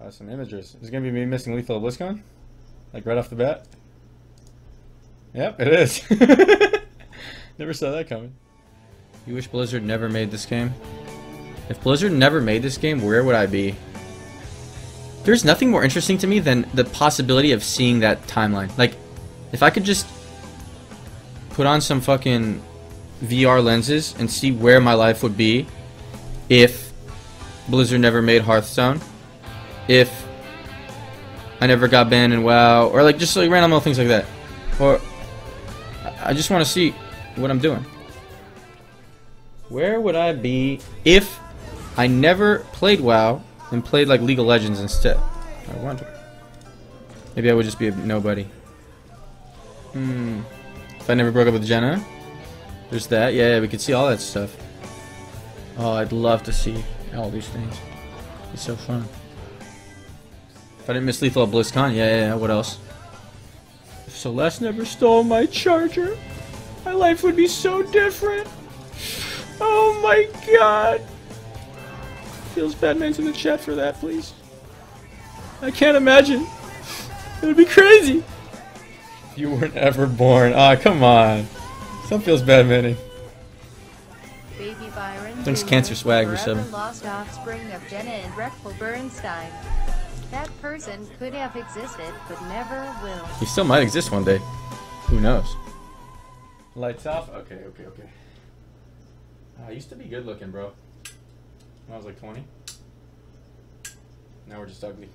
Uh, some images. Is it gonna be me missing Lethal BlizzCon? Like right off the bat? Yep, it is. never saw that coming. You wish Blizzard never made this game? If Blizzard never made this game, where would I be? There's nothing more interesting to me than the possibility of seeing that timeline. Like, if I could just put on some fucking VR lenses and see where my life would be if Blizzard never made Hearthstone, if I never got banned in WoW, or like just like random little things like that, or I- just want to see what I'm doing. Where would I be if I never played WoW and played like League of Legends instead? I wonder. Maybe I would just be a nobody. Hmm. If I never broke up with Jenna, there's that. Yeah, yeah, we could see all that stuff. Oh, I'd love to see all these things. It's so fun. If I didn't miss Lethal at BlizzCon, yeah, yeah, yeah, what else? If Celeste never stole my charger, my life would be so different. Oh my god. Feels Batman's in the chat for that, please. I can't imagine. It would be crazy. You weren't ever born. Ah, come on. Some feels Batmaning. Baby Byron. Thanks, Cancer Swag, for forever seven. lost offspring of Jenna and Reckful Bernstein. That person could have existed, but never will. He still might exist one day. Who knows? Lights off? Okay, okay, okay. I used to be good looking, bro. When I was like 20. Now we're just ugly.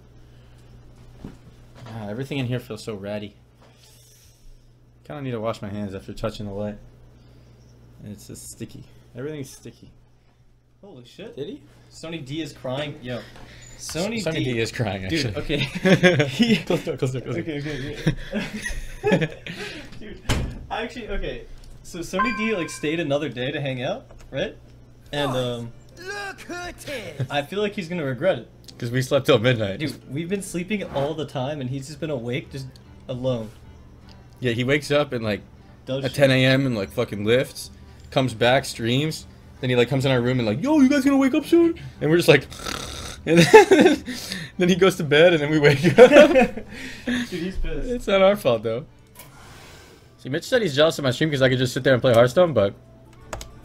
Ah, everything in here feels so ratty. Kind of need to wash my hands after touching the light. It's just sticky. Everything's sticky. Holy shit. Did he? Sony D is crying. Yo. Sony, Sonny D is crying, Dude, actually. okay. He- close door, close door, close door. Okay, okay, okay. Dude, I actually okay. So Sony D like stayed another day to hang out, right? And um Look who it is! I feel like he's gonna regret it. Because we slept till midnight. Dude, we've been sleeping all the time and he's just been awake just alone. Yeah, he wakes up and like Does at shit. 10 a.m. and like fucking lifts, comes back, streams, then he like comes in our room and like, yo, you guys gonna wake up soon? And we're just like, and then, then he goes to bed and then we wake up. Dude, he's pissed. it's not our fault though. See, Mitch said he's jealous of my stream because I could just sit there and play Hearthstone, but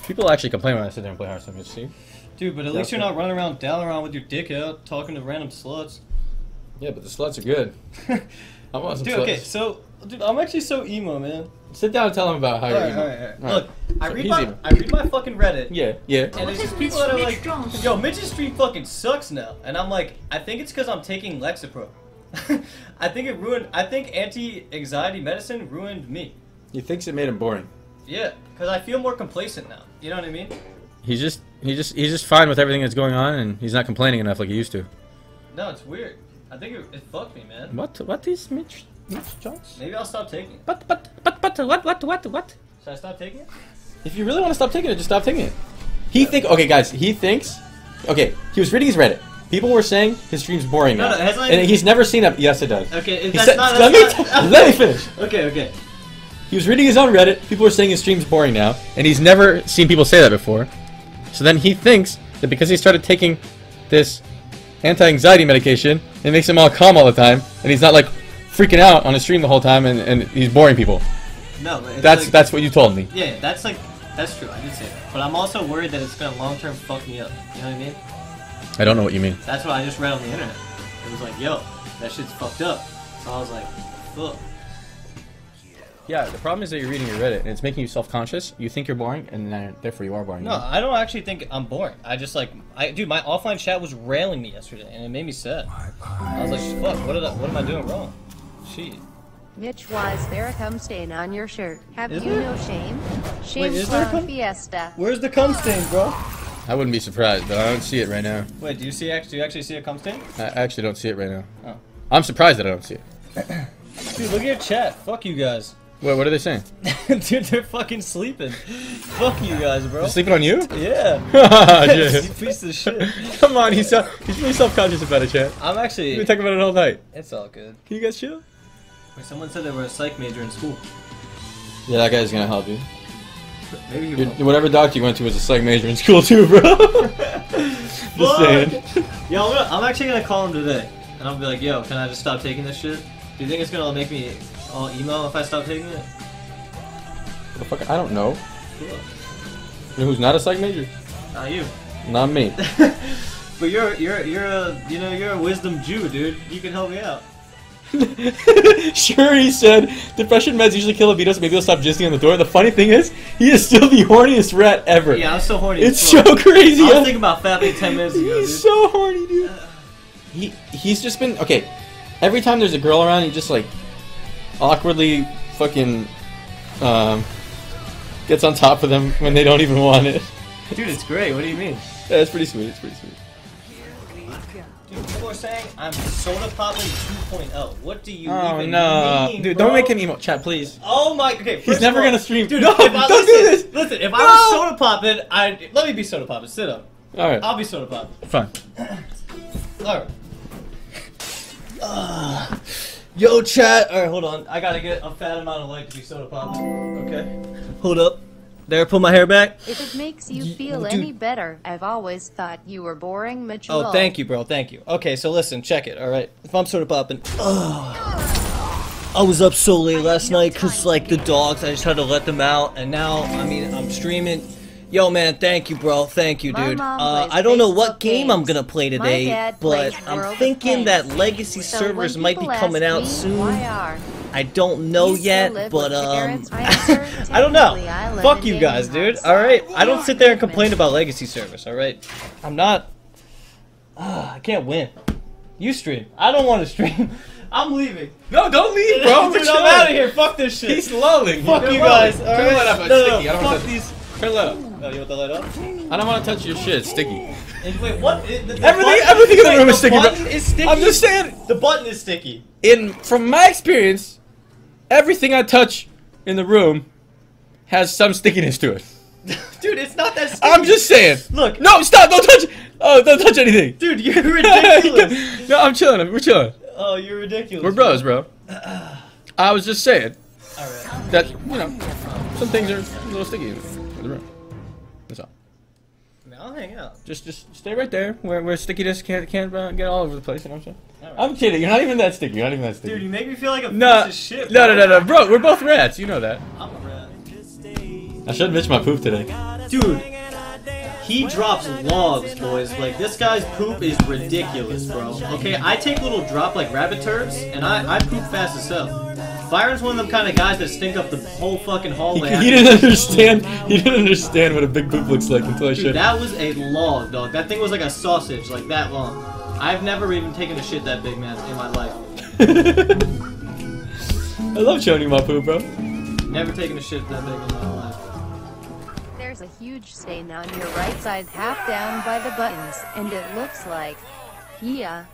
people actually complain when I sit there and play Hearthstone. Mitch, see? Dude, but at least you're not running around down around with your dick out talking to random sluts. Yeah, but the sluts are good. I want some Dude, sluts. okay, so dude, I'm actually so emo, man. Sit down and tell him about how you're Alright, emo. Look, I So read he's my emo. I read my fucking Reddit. Yeah, yeah. And it's just people that are like, yo, Mitch's stream fucking sucks now. And I'm like, I think it's because I'm taking Lexapro. I think it ruined, I think anti-anxiety medicine ruined me. He thinks it made him boring. Yeah, because I feel more complacent now. You know what I mean? He's just he just he's just fine with everything that's going on, and he's not complaining enough like he used to. No, it's weird. I think it, it fucked me, man. What what is Mitch Mitch Jones? Maybe I'll stop taking it. But but but but what what what what? Should I stop taking it? If you really want to stop taking it, just stop taking it. He think okay, guys. He thinks okay. He was reading his Reddit. People were saying his stream's boring No, now, no, has and even- he's never seen that. Yes, it does. Okay, if that's said- not, let that's me not- t- let me finish. Okay, okay. He was reading his own Reddit. People were saying his stream's boring now, and he's never seen people say that before. So then he thinks that because he started taking this anti-anxiety medication, it makes him all calm all the time, and he's not like freaking out on his stream the whole time, and, and he's boring people. No, but it's That's like, that's what you told me. Yeah, that's like, that's true. I did say that. But I'm also worried that it's gonna long term fuck me up. You know what I mean? I don't know what you mean. That's what I just read on the internet. It was like, yo, that shit's fucked up. So I was like, fuck. Yeah, the problem is that you're reading your Reddit, and it's making you self-conscious. You think you're boring, and then therefore you are boring. No, I don't actually think I'm boring. I just like, I dude, my offline chat was railing me yesterday, and it made me sad. I was like, fuck, what did I, what am I doing wrong? Shit. Mitch, why is there a cum stain on your shirt? Have Is you there? no shame? Shame is there a cum- Fiesta. Where's the cum stain, bro? I wouldn't be surprised, but I don't see it right now. Wait, do you see? act- Do you actually see a cum stain? I actually don't see it right now. Oh. I'm surprised that I don't see it. Dude, look at your chat. Fuck you guys. Wait, what are they saying? Dude, they're fucking sleeping. Fuck you guys, bro. They're sleeping on you? Yeah. Yeah. Piece of shit. Come on, he's so, he's really self-conscious about it, chat. I'm actually... We've actually. been talking about it all night. It's all good. Can you guys chill? Wait, someone said they were a psych major in school. Yeah, that guy's gonna help you. Maybe you Your- will. whatever doctor you went to was a psych major in school too, bro. Just saying. Yo, I'm, gonna, I'm actually gonna call him today. and I'll be like, yo, can I just stop taking this shit? Do you think it's gonna make me all email if I stop taking it? What the fuck? I don't know. Cool. You know who's not a psych major? Not you. Not me. but you're you're you're a you know you're a wisdom Jew, dude. You can help me out. sure, he said depression meds usually kill libido, so maybe he'll stop jizzing on the door. The funny thing is, he is still the horniest rat ever. Yeah, I'm so horny. it's so crazy. I was thinking about fapping ten minutes ago, dude. He's so horny, dude. He he's just been okay. Every time there's a girl around, he just like awkwardly fucking um gets on top of them when they don't even want it. Dude, it's great. What do you mean? Yeah, it's pretty sweet. It's pretty sweet. Dude, people are saying I'm Sodapoppin 2.0. What do you Oh even no, mean, dude! bro? Don't make him emo. Chat, please. Oh my. Okay. He's never of all- gonna stream. Dude, No, don't do listen, this. Listen, if I No. was Sodapoppin, I let me be Sodapoppin. Sit up. All right, I'll be Sodapoppin. fine. All right. Uh, yo, chat. All right, hold on. I gotta get a fat amount of light to be Sodapoppin. Okay. Hold up. There, pull my hair back. If it makes you feel dude. any better, I've always thought you were boring, Mitchell. Oh, thank you, bro. Thank you. Okay, so listen, check it. All right. If I'm Sodapoppin. Ugh. I was up so late last night because, like, the dogs, I just had to let them out. And now, I mean, I'm streaming. Yo, man, thank you, bro. Thank you, dude. Uh, I don't know what Facebook game I'm gonna play today, but I'm thinking that legacy So servers might be coming out soon. I don't know yet, but um. I don't know. technically, I live Fuck you guys, dude. All right, I don't sit there and complain about legacy servers. All right, I'm not. Ah, I can't win. You stream. I don't want to stream. I'm leaving. No, don't leave, bro. Dude, I'm out of here. Fuck this shit. He's lulling. Fuck You're you lulling. guys. All Turn right. the up. It's No, no. I don't fuck want to these. Turn the up. Oh, you want the light up? I don't want to touch your shit. It's sticky. And wait, what? It- the- the Everything- button- everything in the wait, room is sticky, bro. button is sticky. I'm just saying. The button is sticky. In from my experience, everything I touch in the room has some stickiness to it. Dude, it's not that sticky. I'm just saying. Look. No, stop! Don't touch. Oh, don't touch anything. Dude, you're ridiculous. no, I'm chilling. We're chilling. oh, you're ridiculous. We're bros, bro. I was just saying All right. that you know some things are a little sticky in the room. I'll hang out. Just just stay right there where where stickiness can't can't uh, get all over the place. You know what I'm saying? Right. I'm kidding. You're not even that sticky. You're not even that sticky. Dude, you make me feel like a no, piece of shit. no, no, no, no, bro. We're both rats. You know that. I'm a rat. I should mitch my poop today. Dude, he drops logs, boys. Like, this guy's poop is ridiculous, bro. Okay, I take little drop like rabbit turds, and I, I poop fast as hell. Byron's one of them kind of guys that stink up the whole fucking hallway. he after- didn't understand. He didn't understand what a big poop looks like until I Dude, showed. that was a log, dog. That thing was like a sausage, like that long. I've never even taken a shit that big, man, in my life. I love showing you my poop, bro. Never taken a shit that big in my life. There's a huge stain on your right side, half down by the buttons, and it looks like, yeah.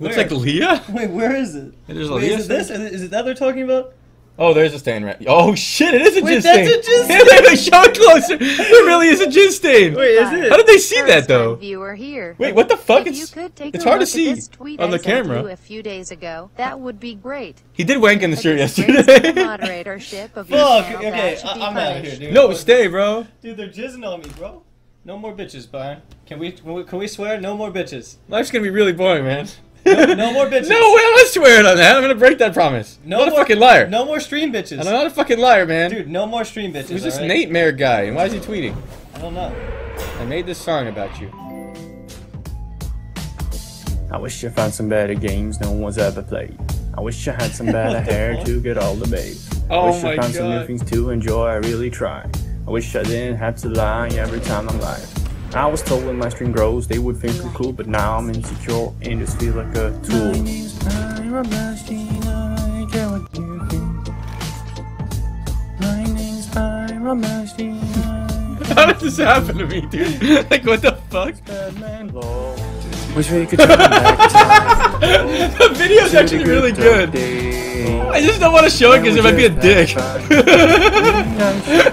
Looks Where? like Leah. Wait, where is it? There's a Wait, Leah is it this? Is it, is it that they're talking about? Oh, there's a stain right. Oh shit! It is a Wait, jizz that's stain. a jizz They Show it closer. There really is a jizz stain. Wait, is it? How did they see that First-time though? Viewer here. Wait, what the fuck? If you It's could take it's hard to see this tweet on the camera. a few days ago, that would be great. he did wank in the shirt yesterday. moderatorship of your Fuck, channel, okay, that should be I- I'm out of here, dude. no, stay, bro. Dude, they're jizzing on me, bro. No more bitches, Byron. Can we, can we swear? No more bitches. Life's gonna be really boring, man. No, no more bitches. no way, I'm not swearing on that. I'm gonna break that promise. No I'm not more, a fucking liar. No more stream bitches. I'm not a fucking liar, man. Dude, no more stream bitches. Who's this alright? Nate Mayer guy, and why is he tweeting? I don't know. I made this song about you. I wish I found some better games no one's ever played. I wish I had some better hair fuck? to get all the babes. I Oh wish my I found some new things to enjoy, I really try. I wish I didn't have to lie every time I'm live. I was told when my stream grows they would think we're cool, but now I'm insecure and just feel like a tool. How did this happen to me, dude? like, what the fuck? Wish we could turn back time. the video's actually really good. I just don't want to show it because it might be a dick.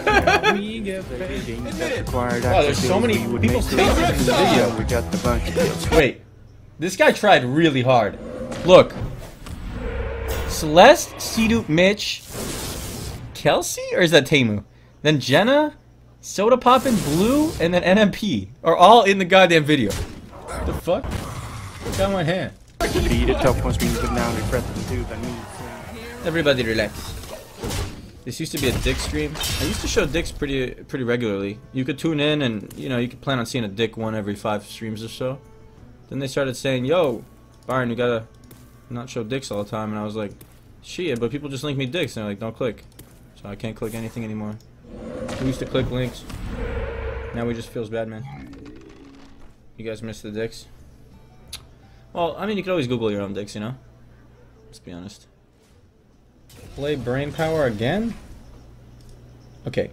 Wow, there's so many people taking this video. We got the bunch. Wait, this guy tried really hard. Look. Celeste, Sidu, Mitch, Kelsey, or is that Tamu? Then Jenna, Soda Poppin', Blue, and then NMP are all in the goddamn video. the fuck? Look at my hand. Beat it tough on stream, but now they're prepping to the news. Uh, Everybody relax. This used to be a dick stream. I used to show dicks pretty pretty regularly. You could tune in and you know you could plan on seeing a dick one every five streams or so. Then they started saying, "Yo, Byron, you gotta not show dicks all the time," and I was like, "Shit!" But people just link me dicks, and they're like, "Don't click." So I can't click anything anymore. We used to click links. Now it just feels bad, man. You guys miss the dicks? Well, I mean, you could always Google your own dicks, you know. Let's be honest. Play brain power again? Okay.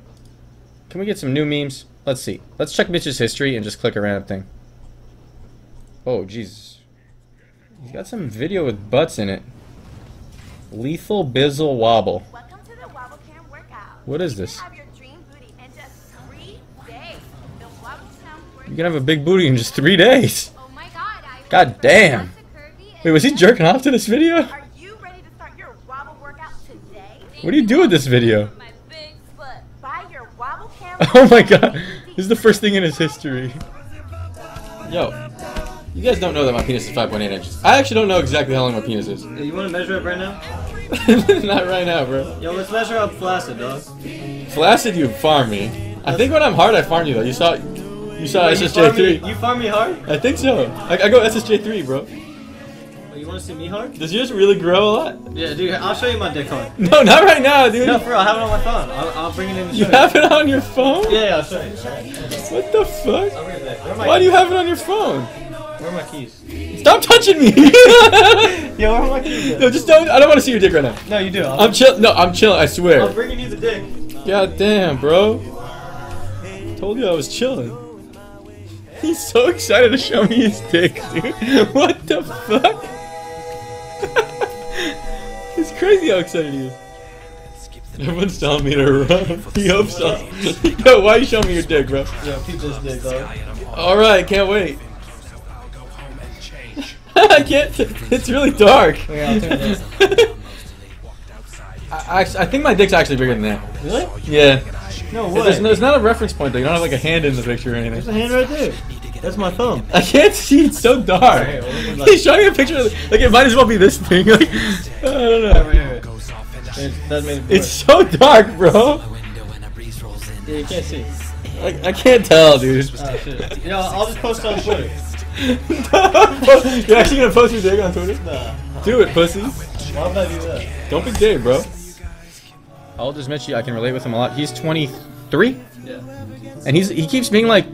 Can we get some new memes? Let's see. Let's check Mitch's history and just click a random thing. Oh, Jesus. He's got some video with butts in it. Lethal Bizzle Wobble. Welcome to the Wobble. What is this? can have your dream booty in just three days. The Wobble Camp You can have a big booty in just three days. Oh my god, God damn. Wait, was he jerking off to this video? Are you ready to start your Wobble workout today? What do you do with this video? My big foot. Buy your Wobble Camp. Oh my god. This is the first thing in his history. Yo. You guys don't know that my penis is 5.8 inches. I actually don't know exactly how long my penis is. You want to measure up right now? Not right now, bro. Yo, let's measure up flaccid, dog. Flaccid, you farm me. I think when I'm hard, I farm you though. You saw, you saw Wait, you farm me- SSJ3. You farm me hard? I think so. I, I go SSJ3, bro. Want to see me hard? Does yours really grow a lot? Yeah, dude. I'll show you my dick hard. No, not right now, dude. No, for real. I have it on my phone. I'll, I'll bring it in You have it on your phone? Yeah, yeah, I'll show you. What the fuck? I'll bring it back. Where are my Why do you have it on your phone? Where are my keys? Stop touching me! Yo, where are my keys? no, just don't. I don't want to see your dick right now. No, you do. I'll, I'm chill. No, I'm chilling. I swear. I'm bringing you the dick. God damn, bro. Told you I was chilling. He's so excited to show me his dick, dude. What the fuck? It's crazy how excited he is. Everyone's telling me to run. He hopes so. Yo, why you showing me your dick, bro? Yeah, keep this dick, dog. Alright, can't wait. I can't. It's really dark. Okay, I'll turn it I, I, I think my dick's actually bigger than that. Really? Yeah. No way. There's, no, there's not a reference point though. You don't have like a hand in the picture or anything. There's anything. a hand right there. That's my thumb. I can't see. It's so dark. Right here, like- He's showing me a picture. Of, like it might as well be this thing. Like, I don't know. Right here. It, that made it It's so dark, bro. Yeah, you can't see. Like I can't tell, dude. Oh shit. Yo, I'll just post on Twitter. You're actually gonna post your dick on Twitter? Nah. Do it, pussy. Why would I do that? Don't be gay, bro. How old is Mitchie? I can relate with him a lot. He's 23, Yeah. and he's he keeps being like,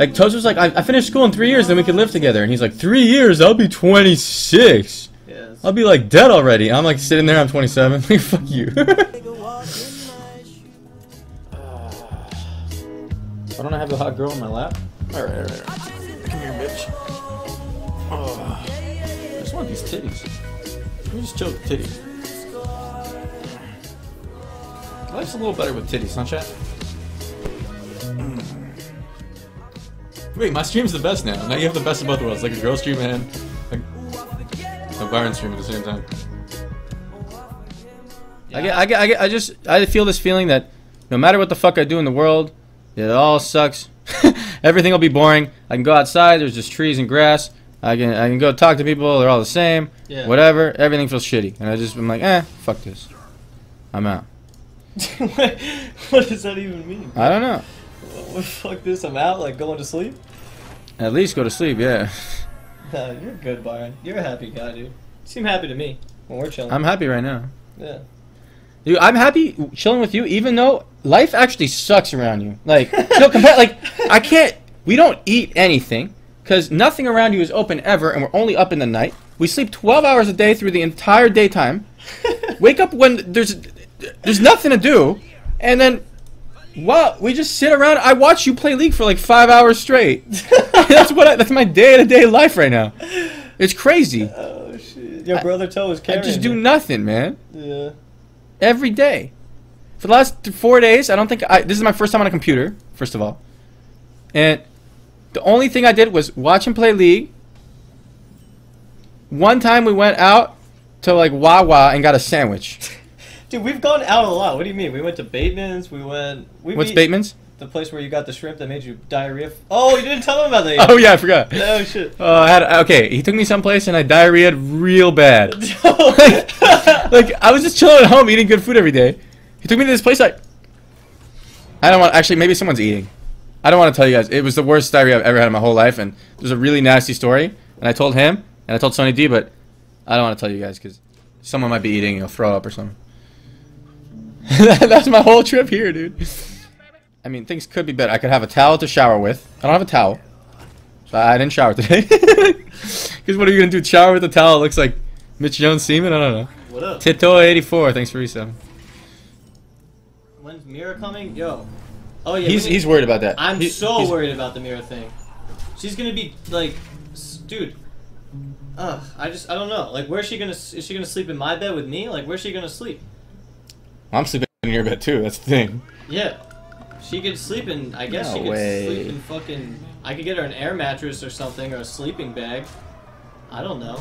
like Toast was like, I, I finished school in three years, then we could live together. And he's like, three years, I'll be 26. Yeah. I'll be like dead already. I'm like sitting there, I'm 27. Like, fuck you. Why don't I have a hot girl in my lap? Alright, alright, alright. Come here, bitch. Oh, I just want these titties. Let me just chill with the titties. Life's a little better with titties, huh, chat? Wait, my stream's the best now. Now you have the best of both worlds, like a girl stream and a, a Byron stream at the same time. I get, I get, I get, I just, I feel this feeling that no matter what the fuck I do in the world, it all sucks. Everything will be boring. I can go outside. There's just trees and grass. I can, I can go talk to people. They're all the same. Yeah. Whatever. Everything feels shitty, and I just, I'm like, eh, fuck this. I'm out. what does that even mean? I don't know. What, fuck this, I'm out, like going to sleep? At least go to sleep. Yeah. Nah, you're good, Byron. You're a happy guy, dude. You seem happy to me when we're chilling. I'm happy right now. yeah. Dude, I'm happy chilling with you, even though life actually sucks around you. Like, no, compare. Like, I can't. We don't eat anything because nothing around you is open ever, and we're only up in the night. We sleep 12 hours a day through the entire daytime. Wake up when there's there's nothing to do, and then well, we just sit around. I watch you play League for like five hours straight. that's what. I, that's my day to day life right now. It's crazy. Oh shit. Your brother Toe is I just do nothing, man. Yeah. every day. For the last four days, I don't think I. This is my first time on a computer, first of all, and the only thing I did was watch him play League. One time we went out to like Wawa and got a sandwich. Dude, we've gone out a lot. What do you mean? We went to Bateman's. We went. We What's Bateman's? The place where you got the shrimp that made you diarrhea. F- oh, you didn't tell him about that. Oh yeah, I forgot. Oh shit. Uh, I had okay. He took me someplace and I diarrheaed real bad. like I was just chilling at home eating good food every day. He took me to this place. I I don't want. Actually, maybe someone's eating. I don't want to tell you guys. It was the worst diarrhea I've ever had in my whole life, and there's a really nasty story. And I told him, and I told Sonny D, but I don't want to tell you guys because someone might be eating and you'll throw up or something. That's my whole trip here, dude. I mean, things could be better. I could have a towel to shower with. I don't have a towel. So I didn't shower today. Because what are you going to do? Shower with a towel? It looks like Mitch Jones semen? I don't know. What up? Tito84, thanks for resub. When's Mira coming? Yo. Oh yeah. He's, he's worried about that. I'm He- so worried about the Mira thing. She's gonna be like, dude. Ugh, I just I don't know. Like, where's she gonna? Is she gonna sleep in my bed with me? Like, where's she gonna sleep? I'm sleeping in your bed too, that's the thing. Yeah. She could sleep in. I guess No she could way. sleep in fucking. I could get her an air mattress or something or a sleeping bag. I don't know.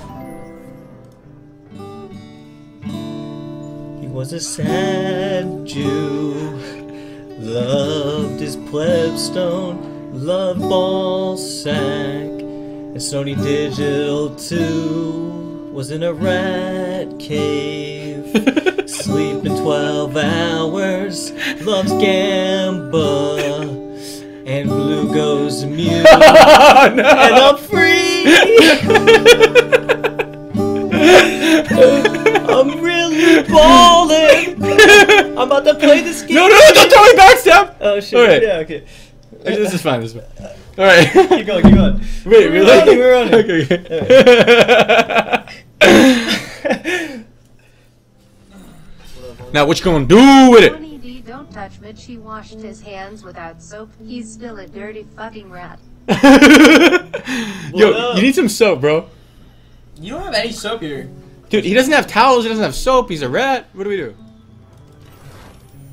He was a sad Jew, loved his plebstone, loved ball sack, and Sony Digital 2 was in a rat cave. Sleeping 12 hours, loves Gamba, and Blue goes mute, oh, no! and I'm free! I'm really balling! I'm about to play this game! no, no, no, don't tell me backstab! Oh shit, yeah, okay. This is fine, this is fine. Alright. Keep going, keep going. Wait, We're really? running, we're running. Okay, okay. now, what you gonna do with it? Tony don't touch Mitch. He washed his hands without soap. He's still a dirty fucking rat. Yo, up? you need some soap, bro. You don't have any soap here. Dude, he doesn't have towels, he doesn't have soap, he's a rat. What do we do?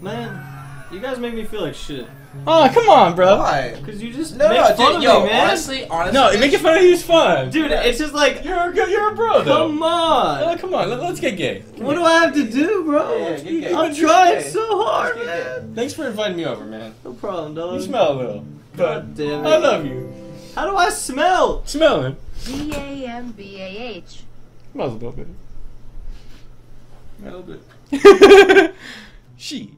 Man, you guys make me feel like shit. Oh, come on, bro. Why? Cause you just No, make no, fun dude, of yo, me, man. honestly, honestly. No, making fun of you is fun. Dude, it's just like, You're a, good- you're a bro, though. come on. Oh, come on, let, us get gay. What do I have to do, bro? Yeah, yeah, get gay. I'm trying gay. so hard, Get gay. man. Thanks for inviting me over, man. No problem, dog. You smell a little, but God damn it. I love you. How do I smell? Smelling. D A M B A H. Smells a little bit. A little bit. she.